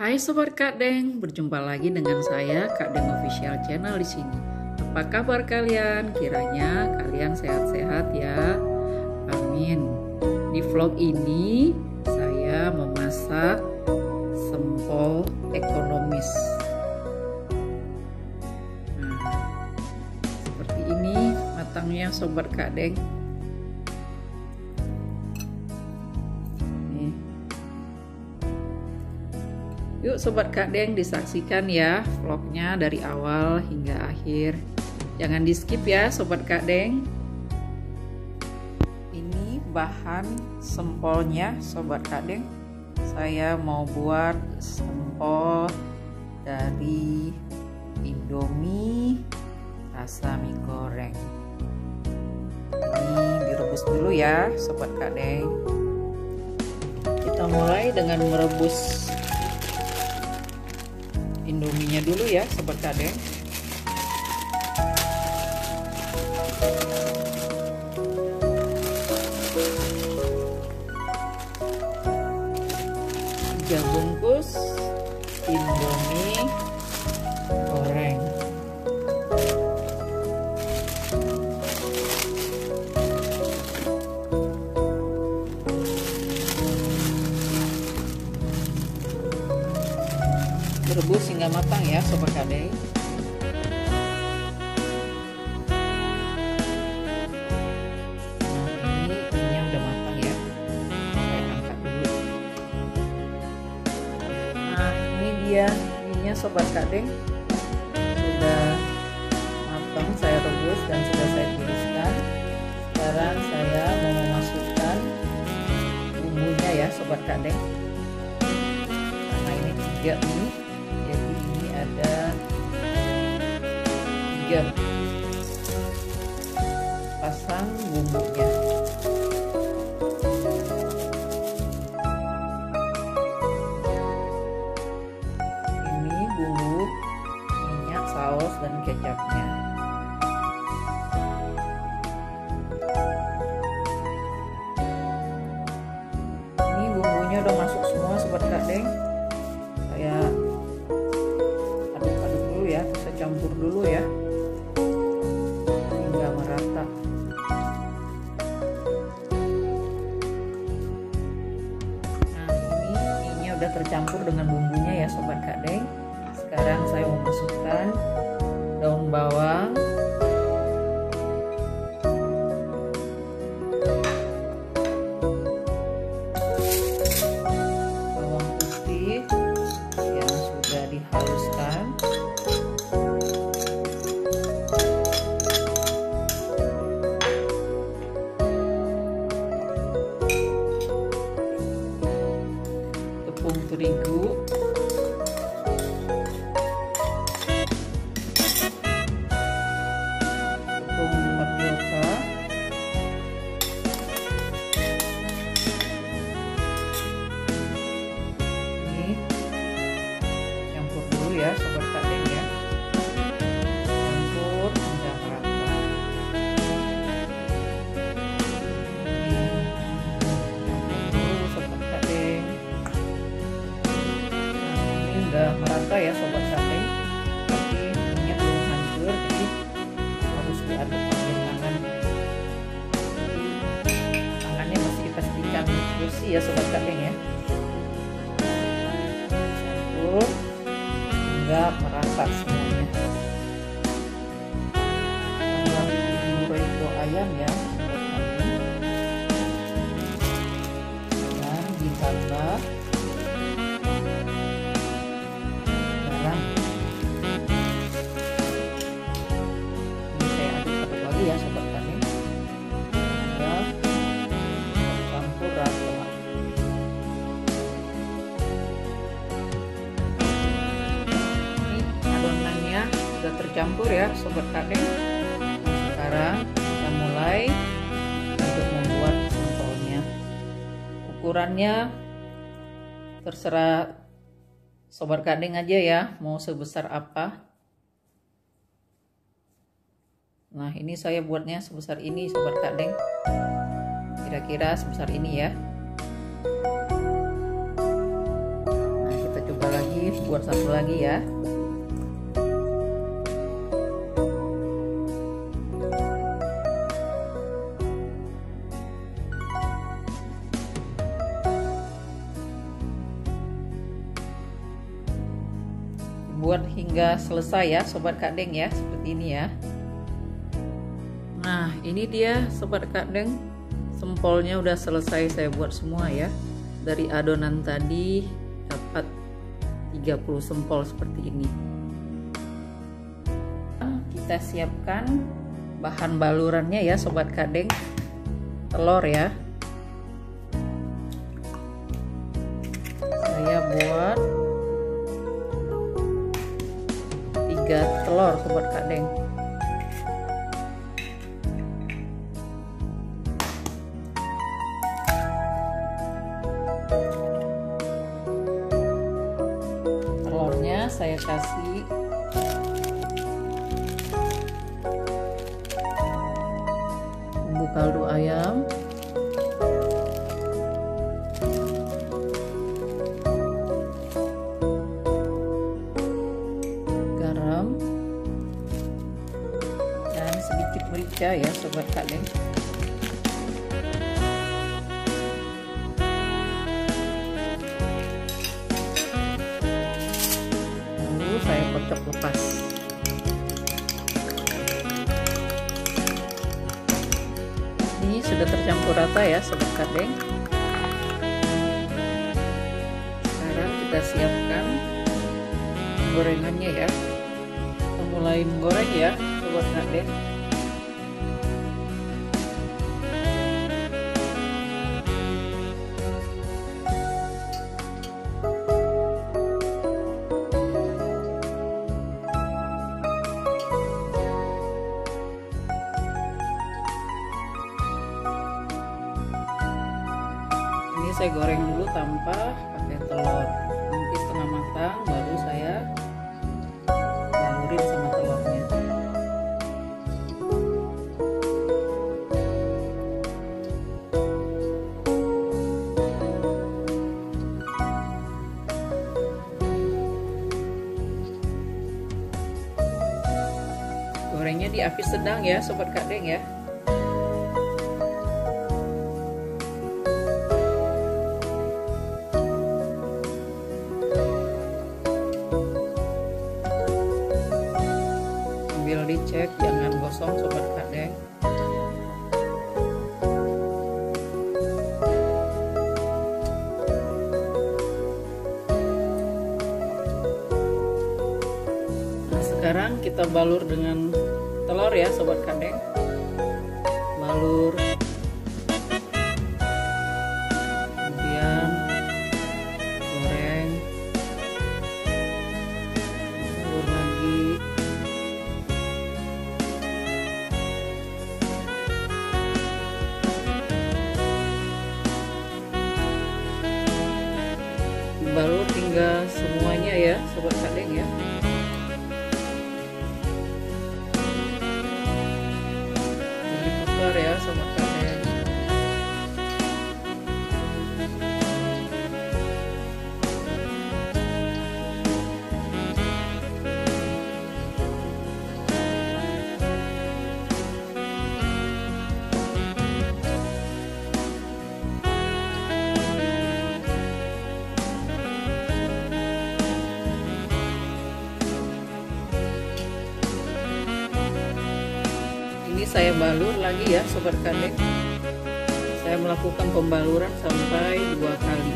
Hai Sobat Kak Deng, berjumpa lagi dengan saya Kak Deng Official Channel di sini. Apa kabar kalian? Kiranya kalian sehat-sehat ya. Amin. Di vlog ini saya memasak sempol ekonomis. Nah, seperti ini matangnya Sobat Kak Deng. Yuk Sobat Kak Deng disaksikan ya vlognya dari awal hingga akhir. Jangan di skip ya Sobat Kak Deng. Ini bahan sempolnya Sobat Kak Deng. Saya mau buat sempol dari Indomie rasa mie goreng. Ini direbus dulu ya Sobat Kak Deng. Kita mulai dengan merebus indominya dulu ya sobat kadeng. Tiga rebus hingga matang ya sobat matang ya. Nah dia minyak sobat kadeng sudah matang saya rebus dan sudah saya tiriskan sekarang saya mau memasukkan bumbunya ya sobat kadeng karena ini tiga nih 3 pasang bumbunya. Ini bumbu minyak saus dan kecapnya. Minyak udah tercampur dengan bumbunya ya sobat kadeng. Sekarang saya mau masukkan daun bawang ya sobat kadeng ya. Campur hingga merata semuanya. Tambah bumbu itu ayam ya dan ditambah tercampur ya sobat kadeng sekarang kita mulai untuk membuat sempolnya ukurannya terserah sobat kadeng aja ya mau sebesar apa. Nah ini saya buatnya sebesar ini sobat kadeng kira-kira sebesar ini ya. Nah kita coba lagi buat satu lagi ya selesai ya sobat kadeng ya seperti ini ya. Nah ini dia sobat kadeng sempolnya udah selesai saya buat semua ya. Dari adonan tadi dapat 30 sempol seperti ini. Kita siapkan bahan balurannya ya sobat kadeng telur ya tiga telur sobat kadeng telurnya saya kasih bumbu kaldu ayam merica ya sobat kalian lalu saya kocok lepas. Ini sudah tercampur rata ya sobat kadeng sekarang kita siapkan gorengannya ya. Mulai menggoreng ya sobat kadeng saya goreng dulu tanpa pakai telur. Nanti setengah matang baru saya balurin sama telurnya. Gorengnya di api sedang ya sobat kadeng ya sekarang kita balur dengan telur ya sobat kadeng balur. Kemudian goreng. Balur lagi. Baru tinggal semuanya ya sobat kadeng ya saya balur lagi ya sobat kadek saya melakukan pembaluran sampai dua kali.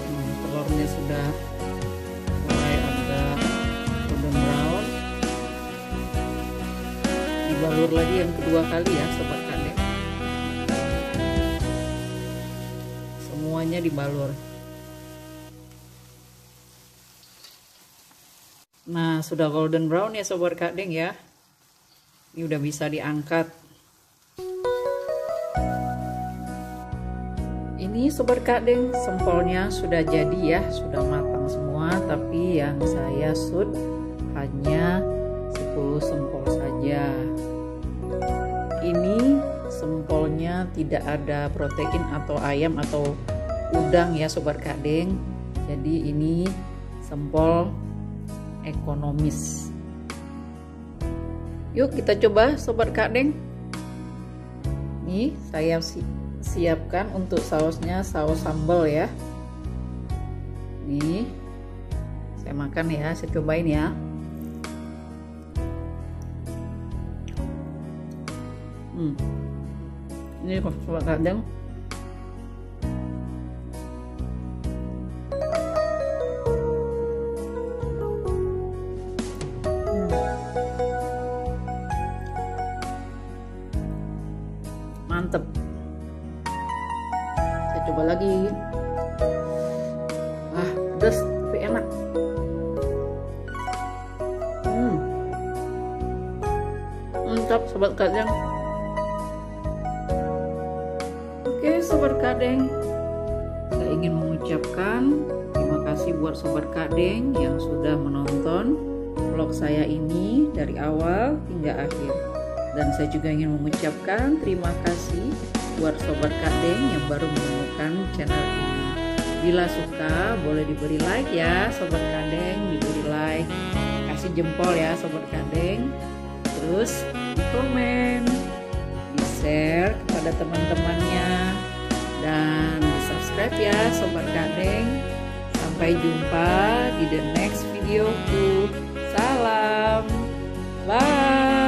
Hmm, telurnya sudah mulai agak golden brown dibalur lagi yang kedua kali ya sobat kadek semuanya dibalur Nah, sudah golden brown ya sobat kadeng ya. Ini udah bisa diangkat. Ini sobat kadeng sempolnya sudah jadi ya, sudah matang semua, tapi yang saya shoot hanya 10 sempol saja. Ini sempolnya tidak ada protein atau ayam atau udang ya sobat kadeng jadi ini sempol ekonomis. Yuk kita coba sobat kadeng ini saya si siapkan untuk sausnya saus sambal ya. Nih saya makan ya saya cobain ya. Hmm. ini sobat kadeng coba lagi. Ah pedas tapi enak. Hmm. Mantap sobat kadeng oke sobat kadeng saya ingin mengucapkan terima kasih buat sobat kadeng yang sudah menonton vlog saya ini dari awal hingga akhir. Dan saya juga ingin mengucapkan terima kasih buat sobat kadeng yang baru menemukan channel ini. Bila suka boleh diberi like ya sobat kadeng, diberi like, kasih jempol ya sobat kadeng. Terus di komen, di share kepada teman-temannya dan di subscribe ya sobat kadeng. Sampai jumpa di the next videoku. Salam. Bye.